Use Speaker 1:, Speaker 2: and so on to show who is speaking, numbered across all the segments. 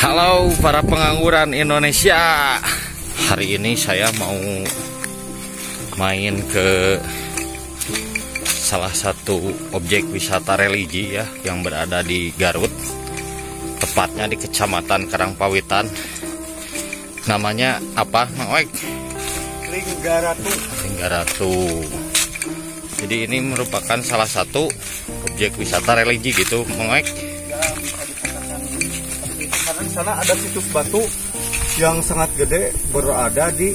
Speaker 1: Halo para pengangguran Indonesia. Hari ini saya mau main ke salah satu objek wisata religi ya yang berada di Garut. Tepatnya di Kecamatan Karangpawitan. Namanya apa Mang Oek?
Speaker 2: Linggaratu
Speaker 1: Linggaratu jadi ini merupakan salah satu objek wisata religi gitu Mang Oek
Speaker 2: sana ada situs batu yang sangat gede berada di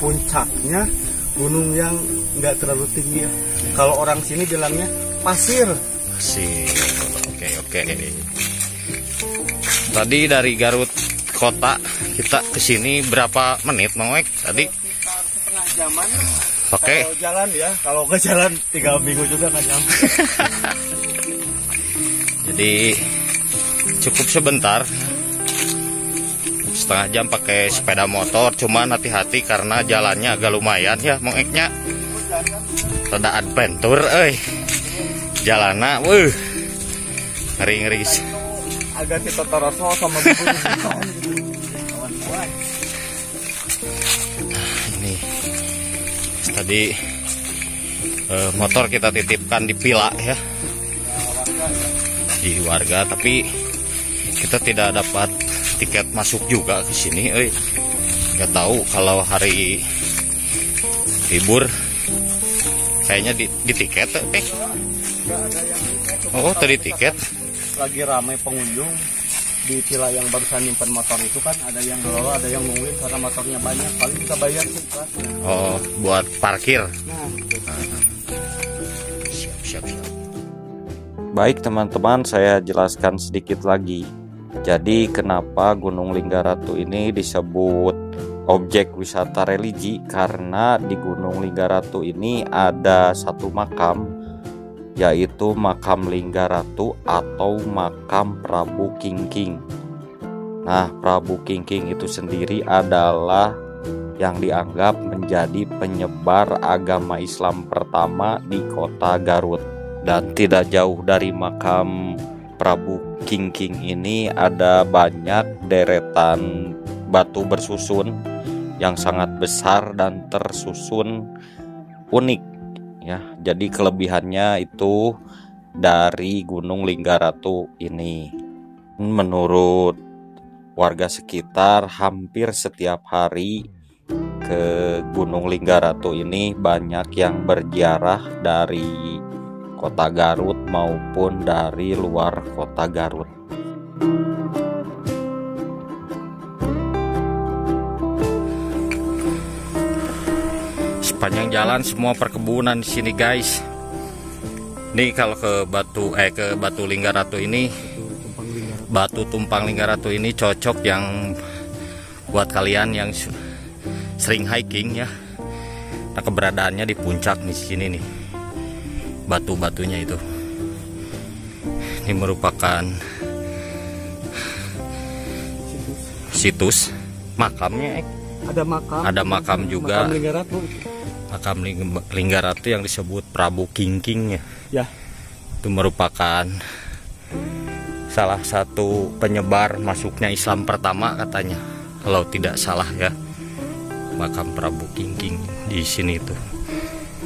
Speaker 2: puncaknya gunung yang nggak terlalu tinggi ya. Kalau orang sini bilangnya pasir.
Speaker 1: Masih oke oke tadi dari Garut kota kita ke sini berapa menit Mang Oek tadi
Speaker 2: Sekitar setengah jaman.
Speaker 1: Oke
Speaker 2: Kalau jalan ya, kalau ke jalan tiga minggu juga nggak nyampe.
Speaker 1: jadi cukup sebentar setengah jam pakai sepeda motor cuman hati-hati karena jalannya agak lumayan ya mengeknya rada adventure eh jalana wuh. Ngeri ngeri
Speaker 2: agak kita toroso sama
Speaker 1: ini. Tadi eh, motor kita titipkan di pila ya. Di warga tapi kita tidak dapat tiket masuk juga ke sini eh nggak tahu kalau hari libur. Kayaknya di, di tiket eh
Speaker 2: Nggak ada yang tiket, cuma
Speaker 1: oh tadi tiket.
Speaker 2: Lagi ramai pengunjung di villa yang barusan nyimpen motor itu kan ada yang dulu ada yang nungguin karena motornya banyak paling kita bayar sih kelasnya.
Speaker 1: oh buat parkir.
Speaker 2: Nah
Speaker 1: siap siap siap.
Speaker 3: Baik teman-teman, saya jelaskan sedikit lagi. Jadi kenapa Gunung Linggaratu ini disebut objek wisata religi karena di Gunung Linggaratu ini ada satu makam yaitu makam Linggaratu atau makam Prabu Kingking. Nah, Prabu Kingking itu sendiri adalah yang dianggap menjadi penyebar agama Islam pertama di kota Garut dan tidak jauh dari makam Prabu Kingking ini ada banyak deretan batu bersusun yang sangat besar dan tersusun unik ya. Jadi kelebihannya itu dari Gunung Linggaratu ini. Menurut warga sekitar hampir setiap hari ke Gunung Linggaratu ini banyak yang berziarah dari kota Garut maupun dari luar kota Garut.
Speaker 1: sepanjang jalan semua perkebunan di sini guys. Ini kalau ke batu eh ke batu Linggaratu ini batu tumpang Linggaratu ini cocok yang buat kalian yang sering hiking ya. Nah keberadaannya di puncak di sini nih batu-batunya itu ini merupakan situs makamnya
Speaker 2: ada makam
Speaker 1: ada makam juga
Speaker 2: makam Linggaratu
Speaker 1: makam Ling- Linggaratu yang disebut Prabu Kingking ya.
Speaker 2: ya
Speaker 1: Itu merupakan salah satu penyebar masuknya Islam pertama katanya. Kalau tidak salah ya. Makam Prabu Kingking di sini itu.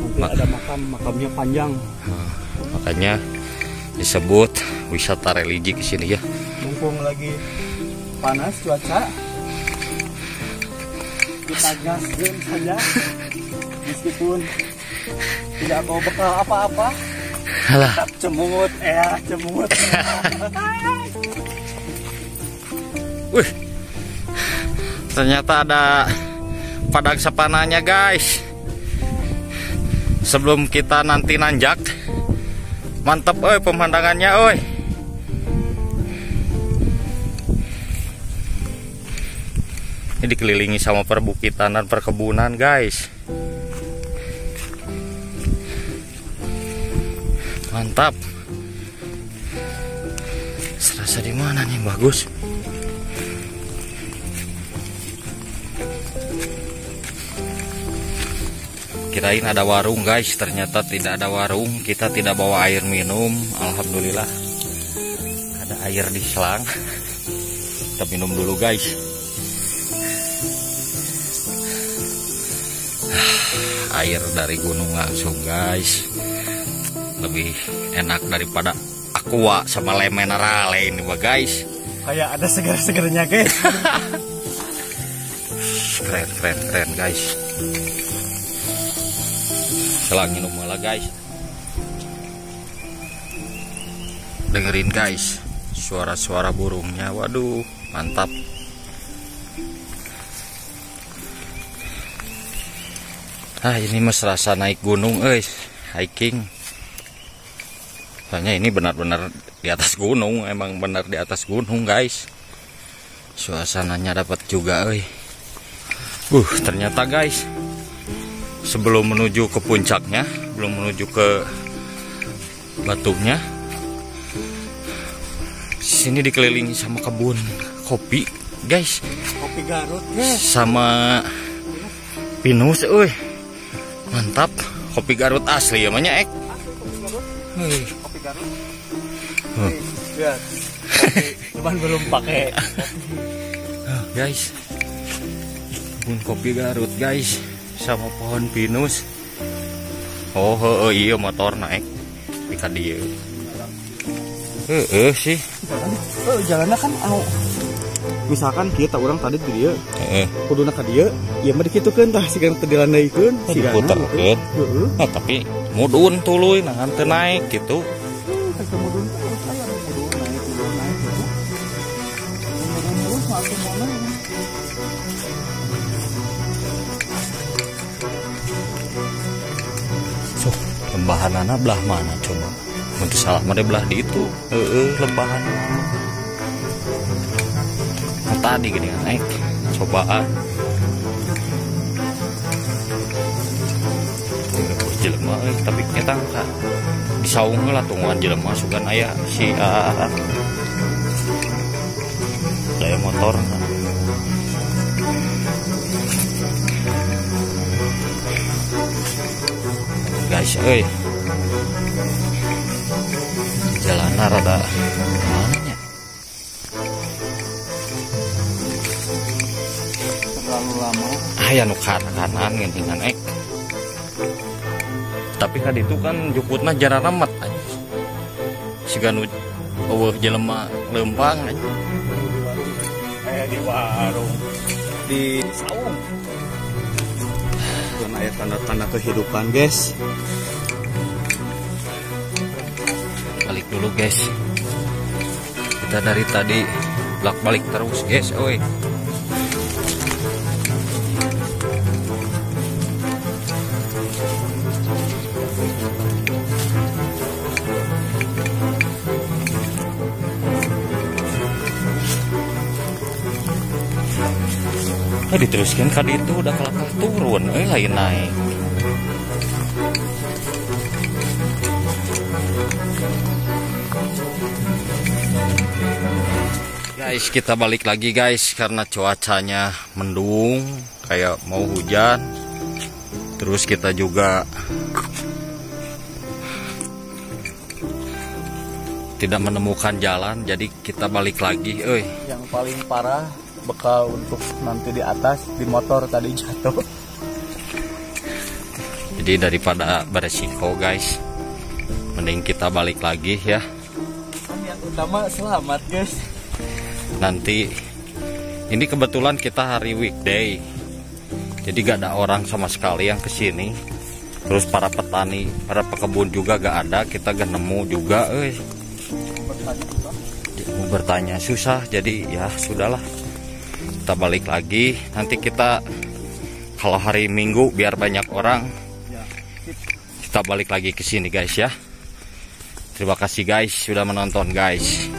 Speaker 2: Nanti
Speaker 1: Ma-
Speaker 2: ada makam makamnya panjang
Speaker 1: Nah, makanya disebut wisata religi ke sini ya.
Speaker 2: mumpung lagi panas cuaca kita gaskan saja meskipun tidak bawa bekal apa-apa tetap cemut ya cemut
Speaker 1: wih. Ternyata ada padang sapananya guys. Sebelum kita nanti nanjak. Mantap oi pemandangannya oi. Ini dikelilingi sama perbukitan dan perkebunan guys. Mantap. Serasa di mana nih bagus? Kirain ada warung guys, ternyata tidak ada warung. Kita tidak bawa air minum. Alhamdulillah. Ada air di selang. kita minum dulu guys air dari gunung langsung guys lebih enak daripada aqua sama le minerale ini mah guys
Speaker 2: kayak ada segar-segarnya guys
Speaker 1: keren keren keren guys selang minum malah guys. Dengerin guys suara-suara burungnya. Waduh mantap. Ah ini mas rasa naik gunung eh hiking. Soalnya ini benar-benar di atas gunung emang benar di atas gunung guys. Suasananya dapat juga eh uh ternyata guys sebelum menuju ke puncaknya belum menuju ke batunya sini dikelilingi sama kebun kopi guys.
Speaker 2: Kopi Garut guys.
Speaker 1: Sama pinus euy mantap. Kopi Garut asli ya banyak ek? Hei,
Speaker 2: kopi Garut. Lihat kopi cuman belum pakai.
Speaker 1: Guys. Kebun kopi Garut guys sama pohon pinus. Oh oh, oh iya motor naik. Di dia. Eh eh sih.
Speaker 2: Oh jalannya kan anu misalkan kita orang tadi di dia
Speaker 1: eh
Speaker 2: kuduna ka dia ya mah dikitukeun tah sigan teu dilandaikeun sigana
Speaker 1: diputerkeun. nah, tapi mudun tuluy nah henteu naik gitu.
Speaker 2: Ka
Speaker 1: lembahanana belah mana coba? Mun teu salah mah belah di itu. Heeh lembahan. Nah, tadi gini naik. Cobaan. Jelema euy tapi kita ka disaung lah tungguan jelema sugan aya si ah, daya motor. Guys euy jalannya rada mana nya
Speaker 2: terlalu lama.
Speaker 1: Aya nu kanan kanan ngendingan ek tapi kan itu kan juputna jarang remet aja siga nu eueuh jelema lempang aja
Speaker 2: kayak di warung di saung. Dan ayat tanda-tanda kehidupan guys
Speaker 1: dulu guys. Kita dari tadi bolak balik terus guys. Oi. Eh diteruskan kan itu udah kelakar turun, eh lain naik. Guys, kita balik lagi guys karena cuacanya mendung, kayak mau hujan. Terus kita juga tidak menemukan jalan, jadi kita balik lagi. Eh,
Speaker 2: yang paling parah bekal untuk nanti di atas di motor tadi jatuh
Speaker 1: jadi daripada beresiko guys, mending kita balik lagi ya.
Speaker 2: yang utama selamat guys
Speaker 1: Nanti ini kebetulan kita hari weekday, jadi gak ada orang sama sekali yang ke sini. Terus para petani, para pekebun juga gak ada, kita gak nemu juga. Eh, bertanya susah, jadi ya sudahlah. Kita balik lagi. Nanti kita kalau hari Minggu biar banyak orang, kita balik lagi ke sini guys ya. Terima kasih guys sudah menonton guys.